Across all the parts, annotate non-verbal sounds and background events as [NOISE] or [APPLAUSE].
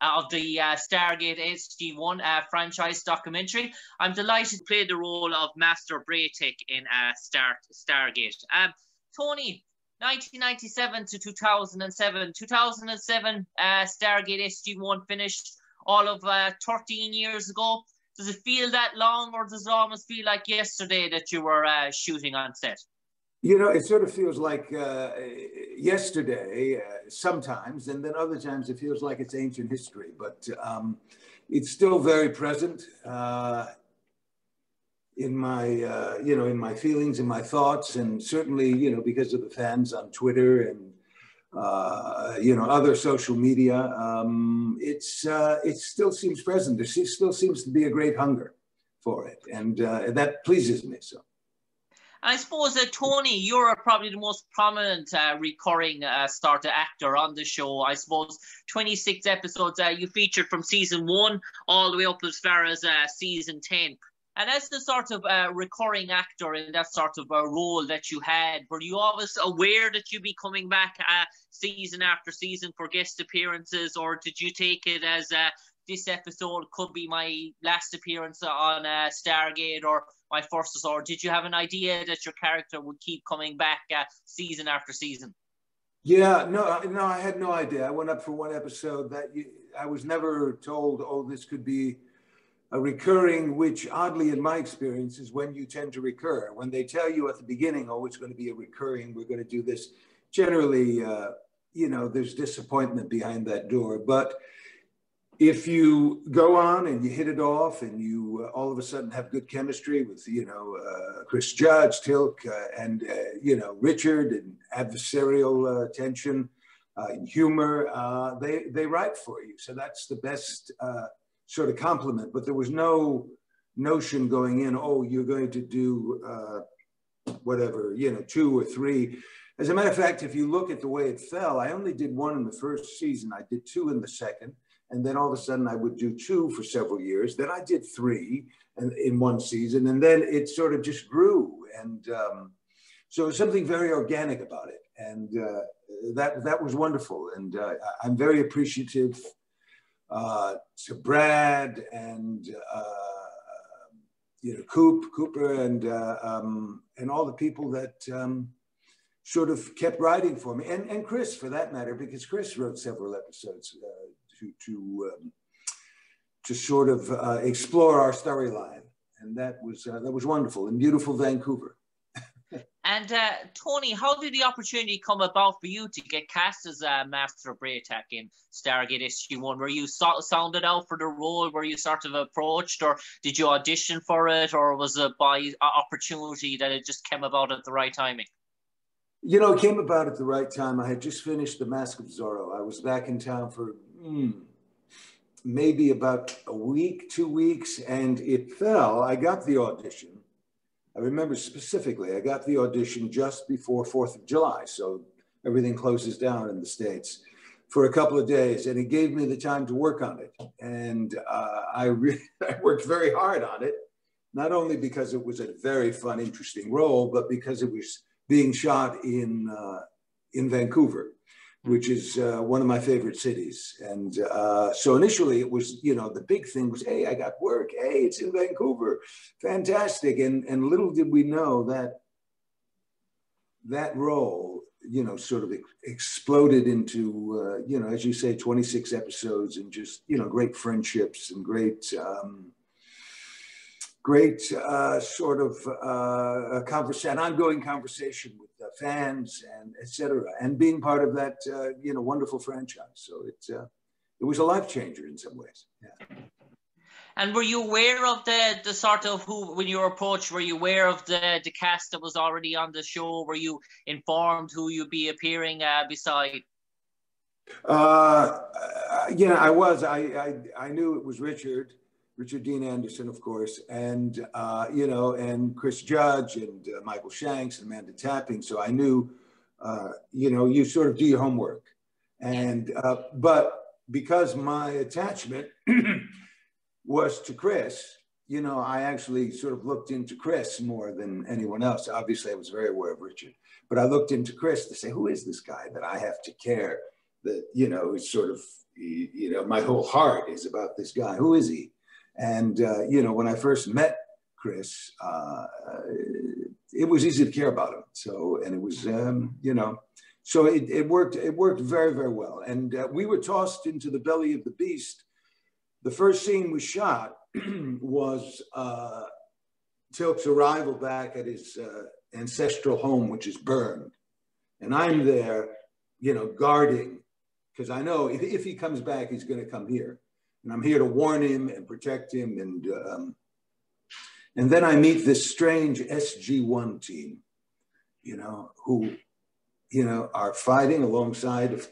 of the uh, Stargate SG1 uh, franchise documentary. I'm delighted to play the role of Master Bra'tac in uh, Star Stargate. Um, Tony, 1997 to 2007. 2007, uh, Stargate SG1 finished all of uh, 13 years ago. Does it feel that long, or does it almost feel like yesterday that you were uh, shooting on set? You know, it sort of feels like uh, yesterday uh, sometimes, and then other times it feels like it's ancient history. But um, it's still very present uh, in my, uh, you know, in my feelings and my thoughts, and certainly, you know, because of the fans on Twitter and uh, you know other social media. Um, it's uh, it still seems present. There still seems to be a great hunger for it, and uh, that pleases me so. I suppose uh, Tony, you're probably the most prominent uh, recurring uh, starter actor on the show. I suppose 26 episodes uh, you featured from season one all the way up as far as uh, season 10. And as the sort of uh, recurring actor in that sort of role that you had, were you always aware that you'd be coming back season after season for guest appearances, or did you take it as this episode could be my last appearance on Stargate, or my first or did you have an idea that your character would keep coming back uh, season after season? Yeah, no, no, I had no idea. I went up for one episode that you, I was never told, oh, this could be a recurring, which oddly in my experience is when you tend to recur. When they tell you at the beginning, oh, it's going to be a recurring, we're going to do this, generally, uh, you know, there's disappointment behind that door. But if you go on and you hit it off and you uh, all of a sudden have good chemistry with you know uh, Chris Judge, Teal'c, uh, and uh, you know Richard and adversarial uh, tension uh, and humor, they they write for you. So that's the best sort of compliment. But there was no notion going in. Oh, you're going to do whatever you know two or three. As a matter of fact, if you look at the way it fell, I only did one in the first season. I did two in the second and then all of a sudden I would do two for several years. Then I did three and in one season, and then it sort of just grew. And um, so something very organic about it, and uh, that that was wonderful. And uh, I'm very appreciative uh, to Brad and uh, you know Coop, Cooper, and uh, um, and all the people that. Um, sort of kept writing for me, and, and Chris, for that matter, because Chris wrote several episodes uh, to to um, to sort of uh, explore our storyline, and that was uh, that was wonderful in beautiful Vancouver. [LAUGHS] and uh, Tony, how did the opportunity come about for you to get cast as a Master Bra'tac in Stargate SG One? Were you so- sounded out for the role? Were you sort of approached, or did you audition for it, or was it by opportunity that it just came about at the right timing? You know, it came about at the right time. I had just finished The Mask of Zorro. I was back in town for hmm, maybe about a week, two weeks, and it fell. I got the audition. I remember specifically, I got the audition just before 4th of July. So everything closes down in the States for a couple of days. And it gave me the time to work on it. And uh, I, [LAUGHS] I worked very hard on it, not only because it was a very fun, interesting role, but because it was being shot in, uh, in Vancouver which is uh, one of my favorite cities. And uh, so initially it was, you know, the big thing was, hey, I got work. Hey, it's in Vancouver. Fantastic. And, and little did we know that that role, you know, sort of exploded into, uh, you know, as you say, 26 episodes and just, you know, great friendships and great, um, great uh, sort of uh, conversation, an ongoing conversation with fans and etc. And being part of that, uh, you know, wonderful franchise. So it uh, it was a life changer in some ways. Yeah. And were you aware of the the sort of who when you were approached? Were you aware of the the cast that was already on the show? Were you informed who you'd be appearing uh, beside? Uh, yeah, I was. I, I I knew it was Richard. Richard Dean Anderson, of course, and uh, you know, and Chris Judge and uh, Michael Shanks and Amanda Tapping. So I knew, uh, you know, you sort of do your homework, and uh, but because my attachment [CLEARS THROAT] was to Chris, you know, I actually sort of looked into Chris more than anyone else. Obviously, I was very aware of Richard, but I looked into Chris to say, who is this guy that I have to care that, you know, is sort of, you know, my whole heart is about this guy. Who is he? And, uh, you know, when I first met Chris, uh, it was easy to care about him. So, and it was, um, you know, so it, it worked, it worked very, very well. And uh, we were tossed into the belly of the beast. The first scene we shot [CLEARS THROAT] was uh, Teal'c's arrival back at his uh, ancestral home, which is burned. And I'm there, you know, guarding, because I know if, if he comes back, he's going to come here. And I'm here to warn him and protect him. And, um, and then I meet this strange SG1 team, you know, who, you know, are fighting alongside of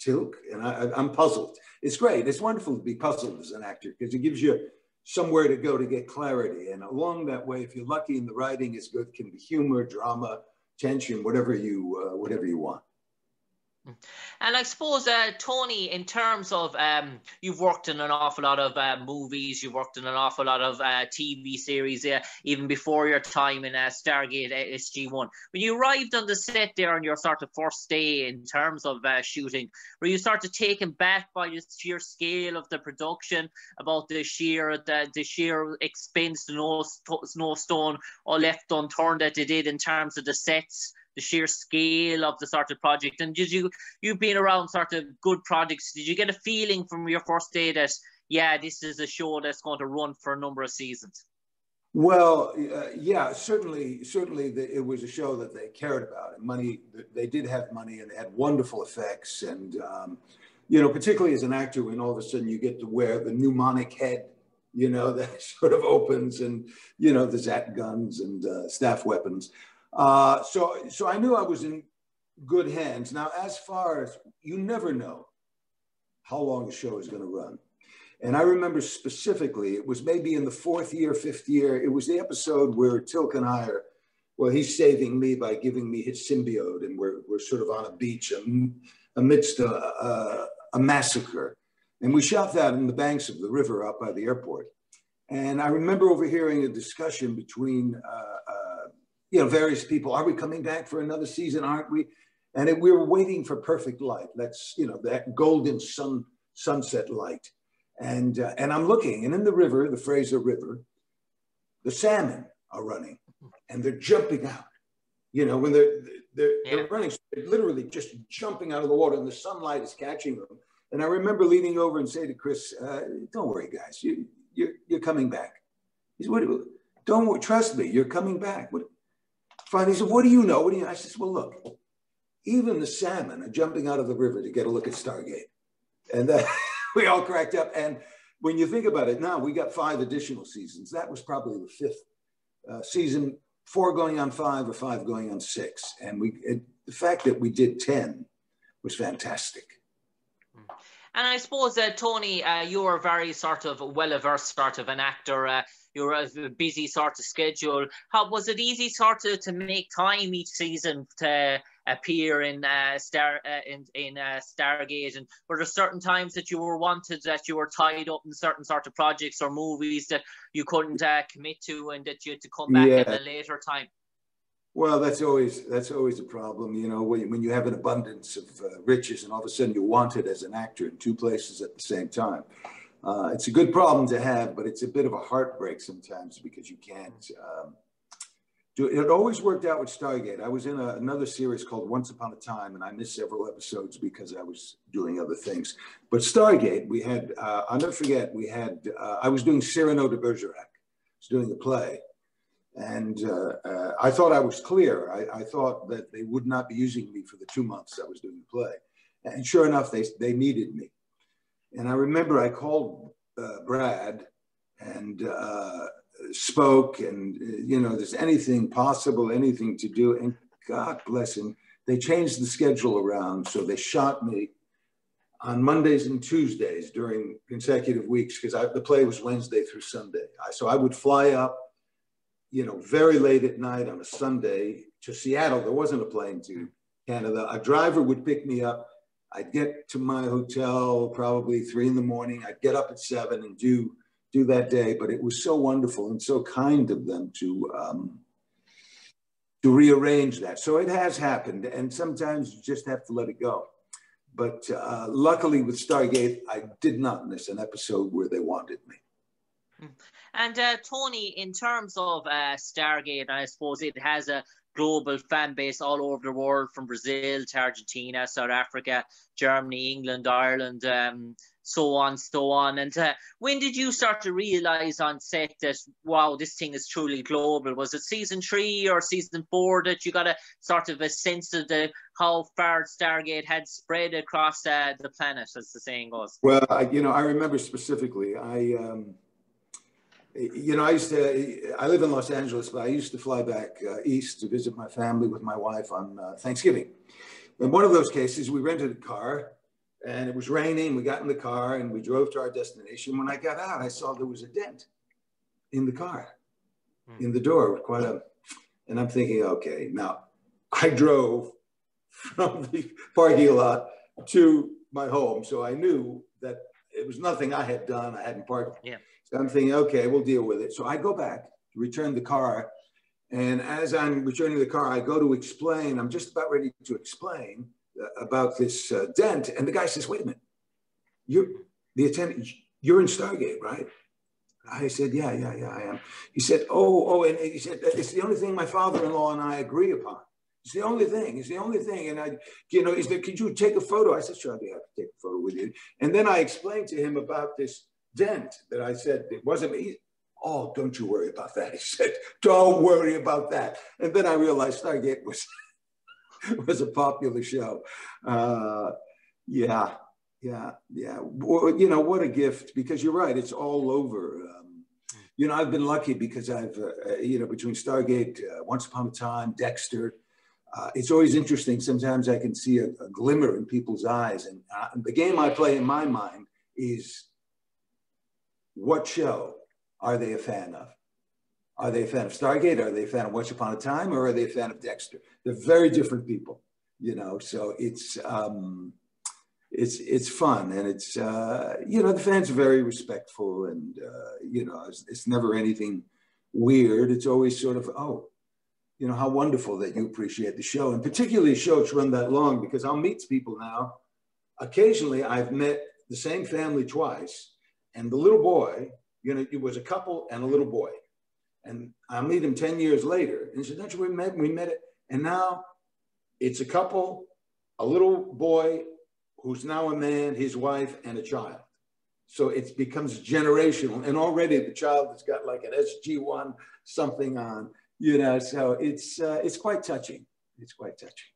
Teal'c, And I, I'm puzzled. It's great. It's wonderful to be puzzled as an actor because it gives you somewhere to go to get clarity. And along that way, if you're lucky and the writing is good, can be humor, drama, tension, whatever you, uh, whatever you want. And I suppose, uh, Tony, in terms of um, you've worked in an awful lot of uh, movies, you've worked in an awful lot of uh, TV series, uh, even before your time in uh, Stargate SG One. When you arrived on the set there on your sort of first day in terms of uh, shooting, were you sort of taken back by the sheer scale of the production, about the sheer the, the sheer expense, no no stone or left unturned that they did in terms of the sets? The sheer scale of the sort of project? And did you you've been around sort of good projects? Did you get a feeling from your first day that yeah, this is a show that's going to run for a number of seasons? Well, uh, yeah, certainly, certainly, the, it was a show that they cared about, and money. They did have money, and had wonderful effects, and um, you know, particularly as an actor, when all of a sudden you get to wear the mnemonic head, you know, [LAUGHS] that sort of opens, and you know, the Zat guns and uh, staff weapons. Uh, so, so I knew I was in good hands. Now, as far as you never know how long a show is going to run. And I remember specifically, it was maybe in the fourth year, fifth year, it was the episode where Teal'c and I are, well, he's saving me by giving me his symbiote, and we're, we're sort of on a beach amidst a, a, a massacre. And we shot that in the banks of the river out by the airport. And I remember overhearing a discussion between uh, you know, various people. Are we coming back for another season? Aren't we? And it, we were waiting for perfect light. That's you know that golden sun sunset light. And uh, and I'm looking, and in the river, the Fraser River, the salmon are running, and they're jumping out. You know, when they're they're, yeah. they're running, they're literally just jumping out of the water, and the sunlight is catching them. And I remember leaning over and say to Chris, uh, "Don't worry, guys, you you're, you're coming back." He said, "What? Don't trust me. You're coming back." What? Fine. He said, What do you know? What do you know? I said, Well, look, even the salmon are jumping out of the river to get a look at Stargate. And uh, [LAUGHS] we all cracked up. And when you think about it now, we got five additional seasons. That was probably the fifth uh, season, four going on five or five going on six. And we, it, the fact that we did 10 was fantastic. And I suppose, uh, Tony, uh, you're a very sort of well-versed sort of an actor. Uh, you're a busy sort of schedule. How was it easy sort of to make time each season to appear in uh, Star uh, in in uh, Stargate? And were there certain times that you were wanted that you were tied up in certain sort of projects or movies that you couldn't uh, commit to, and that you had to come back yeah. at a later time? Well, that's always that's always a problem, you know, when, when you have an abundance of uh, riches and all of a sudden you're wanted as an actor in two places at the same time. Uh, it's a good problem to have, but it's a bit of a heartbreak sometimes because you can't um, do it. It always worked out with Stargate. I was in a, another series called Once Upon a Time, and I missed several episodes because I was doing other things. But Stargate, we had, uh, I'll never forget, we had, uh, I was doing Cyrano de Bergerac, I was doing the play. And uh, uh, I thought I was clear. I, I thought that they would not be using me for the two months I was doing the play. And sure enough, they, they needed me. And I remember I called uh, Brad and uh, spoke, and you know, there's anything possible, anything to do. And God bless him, they changed the schedule around. So they shot me on Mondays and Tuesdays during consecutive weeks because the play was Wednesday through Sunday. I, so I would fly up, you know, very late at night on a Sunday to Seattle. There wasn't a plane to Canada. A driver would pick me up I'd get to my hotel probably three in the morning. I'd get up at seven and do do that day. But it was so wonderful and so kind of them to um, to rearrange that. So it has happened, and sometimes you just have to let it go. But uh, luckily with Stargate, I did not miss an episode where they wanted me. Hmm. And uh, Tony, in terms of uh, Stargate, I suppose it has a global fan base all over the world, from Brazil to Argentina, South Africa, Germany, England, Ireland, um, so on, so on. And uh, when did you start to realize on set that wow, this thing is truly global? Was it season three or season four that you got a sort of a sense of the how far Stargate had spread across uh, the planet, as the saying goes? Well, I, you know, I remember specifically. I. Um you know, I used to, I live in Los Angeles, but I used to fly back uh, east to visit my family with my wife on uh, Thanksgiving. In one of those cases, we rented a car and it was raining. We got in the car and we drove to our destination. When I got out, I saw there was a dent in the car, hmm. in the door, quite a, and I'm thinking, okay, now I drove from the parking lot to my home. So I knew that it was nothing I had done. I hadn't parked. Yeah so I'm thinking, okay, we'll deal with it. So I go back return the car. And as I'm returning the car, I go to explain, I'm just about ready to explain uh, about this uh, dent. And the guy says, wait a minute, you're the attendant, you're in Stargate, right? I said, yeah, yeah, yeah, I am. He said, oh, oh, and he said, it's the only thing my father-in-law and I agree upon. It's the only thing. It's the only thing. And I, you know, is there, could you take a photo? I said, sure, I'd be happy to take a photo with you. And then I explained to him about this dent that I said it wasn't me. Oh, don't you worry about that. [LAUGHS] He said, don't worry about that. And then I realized Stargate was, [LAUGHS] was a popular show. Uh, yeah, yeah, yeah. Well, you know, what a gift, because you're right, it's all over. Um, you know, I've been lucky because I've, uh, you know, between Stargate, uh, Once Upon a Time, Dexter, uh, it's always interesting. Sometimes I can see a, a glimmer in people's eyes. And uh, the game I play in my mind is what show are they a fan of? Are they a fan of Stargate? Are they a fan of Once Upon a Time? Or are they a fan of Dexter? They're very different people, you know. So it's um, it's it's fun, and it's uh, you know the fans are very respectful, and uh, you know it's, it's never anything weird. It's always sort of oh, you know how wonderful that you appreciate the show, and particularly a show that's run that long because I'll meet people now. Occasionally, I've met the same family twice and the little boy, you know, it was a couple and a little boy. And I meet him 10 years later. And he said, Don't you we met? We met it. And now it's a couple, a little boy who's now a man, his wife, and a child. So it becomes generational. And already the child has got like an SG1 something on, you know, so it's uh, it's quite touching. It's quite touching.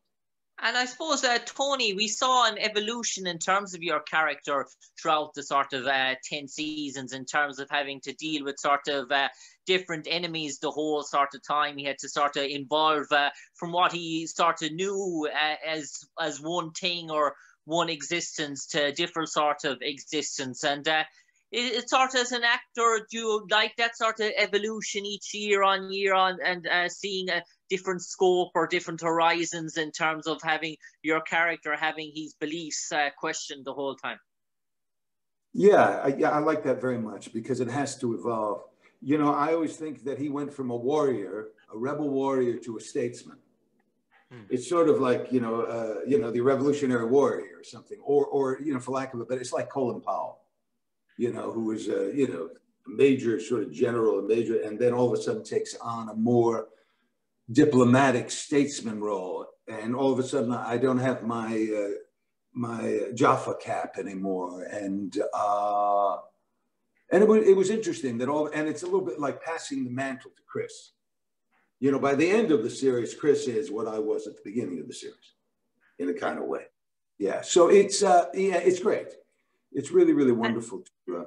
And I suppose, uh, Tony, we saw an evolution in terms of your character throughout the sort of uh, 10 seasons in terms of having to deal with sort of uh, different enemies the whole sort of time. He had to sort of involve uh, from what he sort of knew uh, as, as one thing or one existence to different sort of existence. And uh, it, sort of as an actor, do you like that sort of evolution each year on year on and uh, seeing a different scope or different horizons in terms of having your character having his beliefs uh, questioned the whole time? Yeah, I, yeah, I like that very much because it has to evolve. You know, I always think that he went from a warrior, a rebel warrior, to a statesman. Hmm. It's sort of like you know, uh, you know, the Revolutionary Warrior or something, or or you know, for lack of a better, it's like Colin Powell you know, who was a, you know, major sort of general, a major, and then all of a sudden takes on a more diplomatic statesman role. And all of a sudden I don't have my, uh, my Jaffa cap anymore. And, uh, and it was, it was interesting that all, and it's a little bit like passing the mantle to Chris. You know, by the end of the series, Chris is what I was at the beginning of the series in a kind of way. Yeah. So it's, uh, yeah, it's great it's really, really wonderful to. Uh,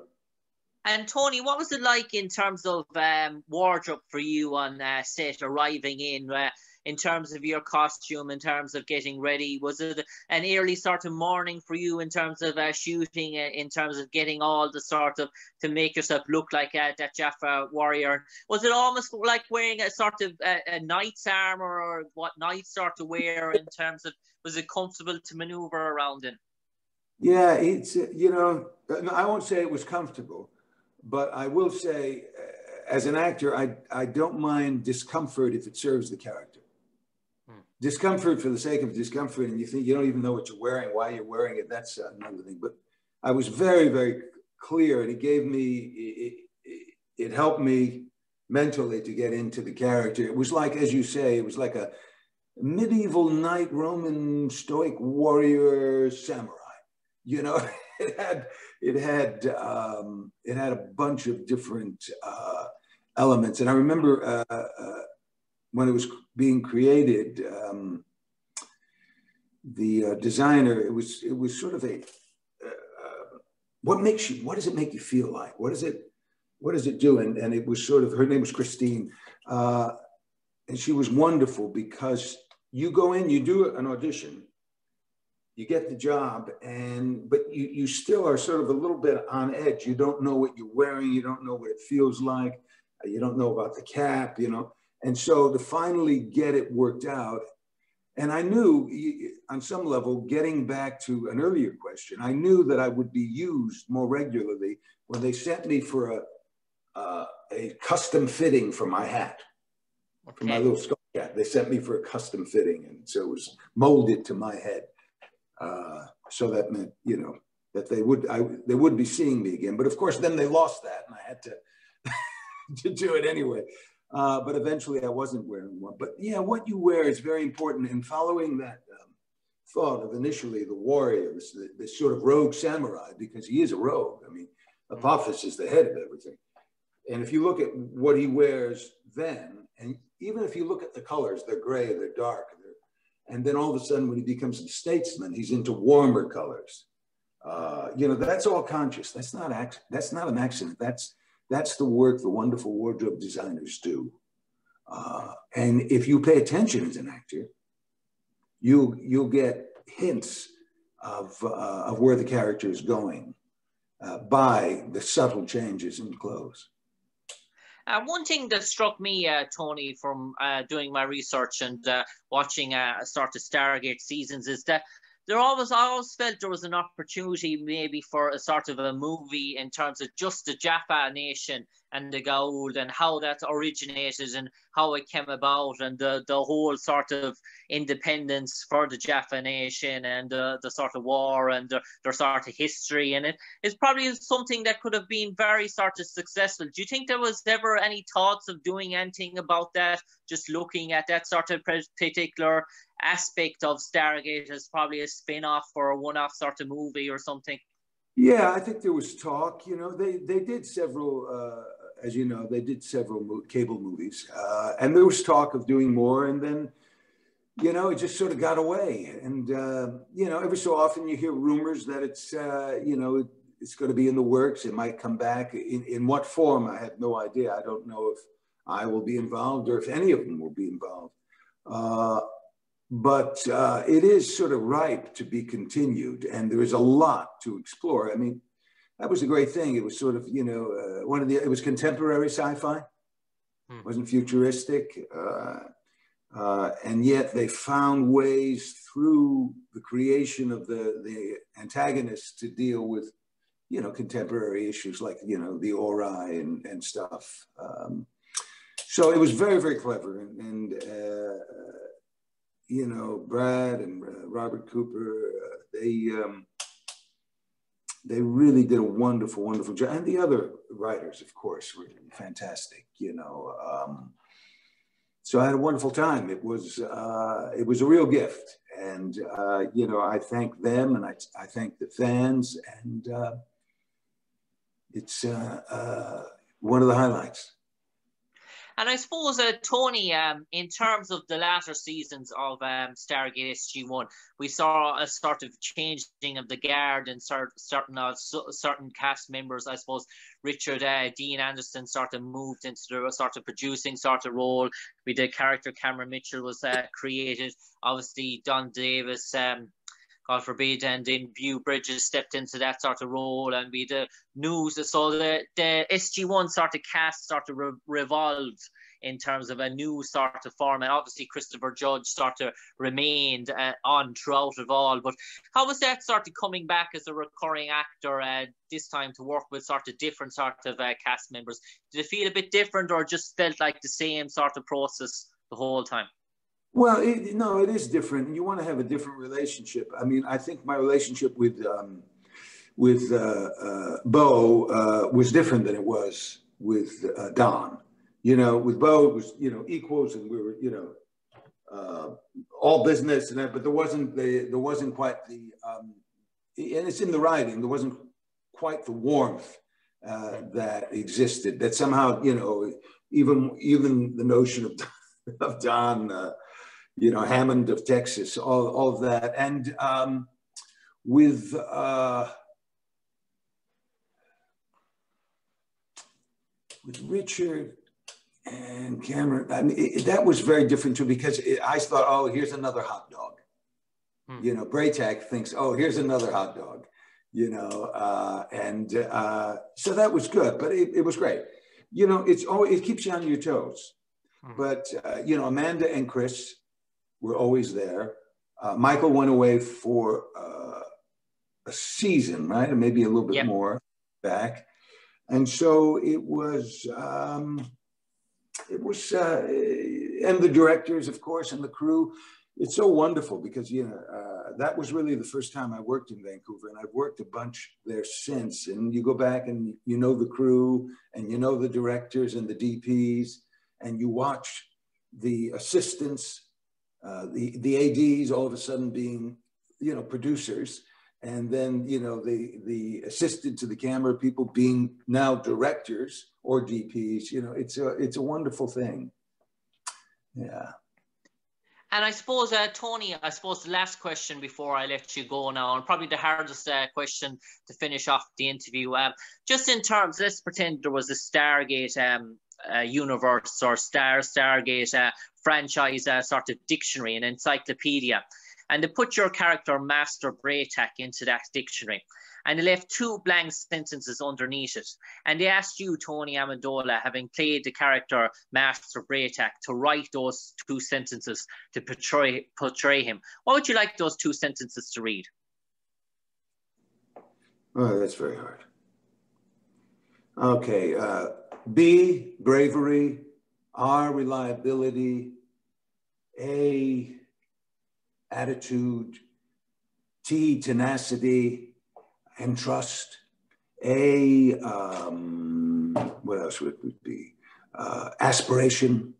and Tony, what was it like in terms of um, wardrobe for you on uh, set arriving in? Uh, in terms of your costume, in terms of getting ready? Was it an early sort of morning for you in terms of uh, shooting, uh, in terms of getting all the sort of to make yourself look like uh, that Jaffa warrior? Was it almost like wearing a sort of uh, a knight's armor or what knights sort of wear in terms of was it comfortable to maneuver around in? Yeah, it's, you know, I won't say it was comfortable, but I will say, uh, as an actor, I, I don't mind discomfort if it serves the character. Hmm. discomfort for the sake of discomfort, and you think you don't even know what you're wearing, why you're wearing it. That's another thing. But I was very, very clear, and it gave me, it, it, it helped me mentally to get into the character. It was like, as you say, it was like a medieval knight, Roman stoic warrior samurai. You know, [LAUGHS] it had it had um, it had a bunch of different uh, elements, and I remember uh, uh, when it was being created, um, the uh, designer it was it was sort of a uh, what makes you what does it make you feel like? What is it? What does it do? And, and it was sort of her name was Christine, uh, and she was wonderful because you go in, you do an audition, you get the job, and but you you still are sort of a little bit on edge. You don't know what you're wearing, you don't know what it feels like, you don't know about the cap, you know. And so to finally get it worked out, and I knew on some level, getting back to an earlier question, I knew that I would be used more regularly when they sent me for a, uh, a custom fitting for my hat, okay. for my little skull cap. They sent me for a custom fitting, and so it was molded to my head. Uh, so that meant, you know, that they would I, they would be seeing me again. But of course, then they lost that, and I had to [LAUGHS] to do it anyway. Uh, but eventually, I wasn't wearing one. But yeah, what you wear is very important. And following that um, thought of initially the warrior, this, this, sort of rogue samurai, because he is a rogue. I mean, Apophis is the head of everything. And if you look at what he wears then, and even if you look at the colors, they're gray, they're dark. And then all of a sudden, when he becomes a statesman, he's into warmer colors. Uh, you know, that's all conscious. That's not that's not an accident. That's that's the work the wonderful wardrobe designers do. Uh, and if you pay attention as an actor, you you'll get hints of uh, of where the character is going uh, by the subtle changes in clothes. Uh, one thing that struck me, uh, Tony, from uh, doing my research and uh, watching uh, sort of Stargate seasons is that there always I always felt there was an opportunity maybe for a sort of a movie in terms of just the Jaffa nation and the Goa'uld and how that originated and how it came about and the, the whole sort of independence for the Jaffa nation and the, the sort of war and the, their sort of history and it is probably something that could have been very sort of successful. Do you think there was ever any thoughts of doing anything about that? Just looking at that sort of particular aspect of Stargate as probably a spin-off or a one-off sort of movie or something? Yeah, I think there was talk. You know, they they did several, uh, as you know, they did several mo- cable movies, uh, and there was talk of doing more. And then, you know, it just sort of got away. And uh, you know, every so often you hear rumors that it's, uh, you know, it, it's going to be in the works. It might come back. In in what form? I have no idea. I don't know if I will be involved or if any of them will be involved. Uh, but uh, it is sort of ripe to be continued, and there is a lot to explore. I mean, that was a great thing. It was sort of, you know, uh, one of the, it was contemporary sci-fi, hmm. wasn't futuristic, uh, uh, and yet they found ways through the creation of the the antagonists to deal with, you know, contemporary issues like, you know, the Ori and and stuff. Um, so it was very very clever, and, and uh, you know, Brad and uh, Robert Cooper, uh, they um, they really did a wonderful, wonderful job, and the other writers, of course, were fantastic. You know, um, so I had a wonderful time. It was uh, it was a real gift, and uh, you know, I thank them, and I I thank the fans, and uh, it's uh, one of the highlights. And I suppose, uh, Tony, um, in terms of the latter seasons of um, Stargate SG-1, we saw a sort of changing of the guard and certain uh, certain cast members. I suppose Richard uh, Dean Anderson sort of moved into the sort of producing sort of role. We did character Cameron Mitchell was uh, created. Obviously, Don Davis um, God forbid, and then Beau Bridges stepped into that sort of role and be the news. So the, the SG1 sort of cast sort of re- revolved in terms of a new sort of format. Obviously, Christopher Judge sort of remained uh, on throughout of all. But how was that sort of coming back as a recurring actor uh, this time to work with sort of different sort of uh, cast members? Did it feel a bit different or just felt like the same sort of process the whole time? Well, it, no, it is different. You want to have a different relationship. I mean, I think my relationship with um, with uh, uh, Beau uh, was different than it was with uh, Don. You know, with Beau it was you know equals, and we were you know uh, all business and that, but there wasn't the there wasn't quite the um, and it's in the writing. There wasn't quite the warmth uh, that existed. That somehow you know even even the notion of [LAUGHS] of Don, you know Hammond of Texas, all all of that, and um, with uh, with Richard and Cameron, I mean, it, that was very different too because it, I thought, oh, here's another hot dog. Hmm. You know, Bra'tac thinks, oh, here's another hot dog. You know, uh, and uh, so that was good, but it, it, was great. You know, it's always it keeps you on your toes. Hmm. But uh, you know, Amanda and Chris were always there. Uh, Michael went away for uh, a season, right, and maybe a little bit yep. more back. And so it was, um, it was, uh, and the directors, of course, and the crew. It's so wonderful because, you know, uh, that was really the first time I worked in Vancouver and I've worked a bunch there since. And you go back and you know the crew and you know the directors and the DPs and you watch the assistants, uh, the, the ADs all of a sudden being, you know, producers and then you know the the assistant to the camera people being now directors or DPs. You know, it's a it's a wonderful thing. Yeah. And I suppose, uh, Tony, I suppose the last question before I let you go now, and probably the hardest uh, question to finish off the interview. Um, just in terms, let's pretend there was a Stargate um, uh, universe or Star Stargate uh, franchise uh, sort of dictionary, an encyclopedia and they put your character Master Bra'tac into that dictionary. And they left two blank sentences underneath it. And they asked you, Tony Amendola, having played the character Master Bra'tac, to write those two sentences to portray, portray him. What would you like those two sentences to read? Oh, that's very hard. Okay. Uh, B, bravery. R, reliability. A, attitude, T, tenacity and trust. A, um, what else would it be? Uh, aspiration.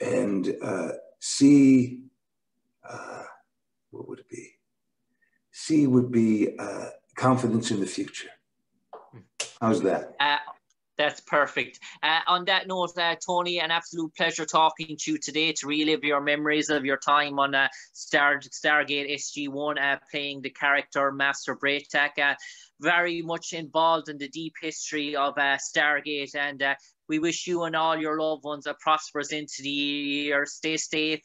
And uh, C, uh, what would it be? C would be uh, confidence in the future. How's that? That's perfect. Uh, on that note, uh, Tony, an absolute pleasure talking to you today to relive your memories of your time on uh, Star Stargate SG1, uh, playing the character Master Bra'tac. Uh, very much involved in the deep history of uh, Stargate, and we wish you and all your loved ones a prosperous into the year. Stay safe,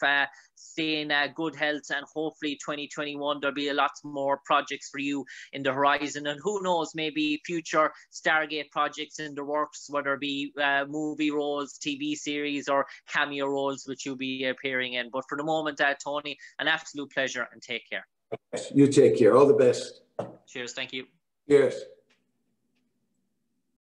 stay in uh, good health, and hopefully 2021 there'll be a lot more projects for you in the horizon. And who knows, maybe future Stargate projects in the works, whether it be uh, movie roles, TV series, or cameo roles, which you'll be appearing in. But for the moment, uh, Tony, an absolute pleasure, and take care. You take care. All the best. Cheers. Thank you. Yes.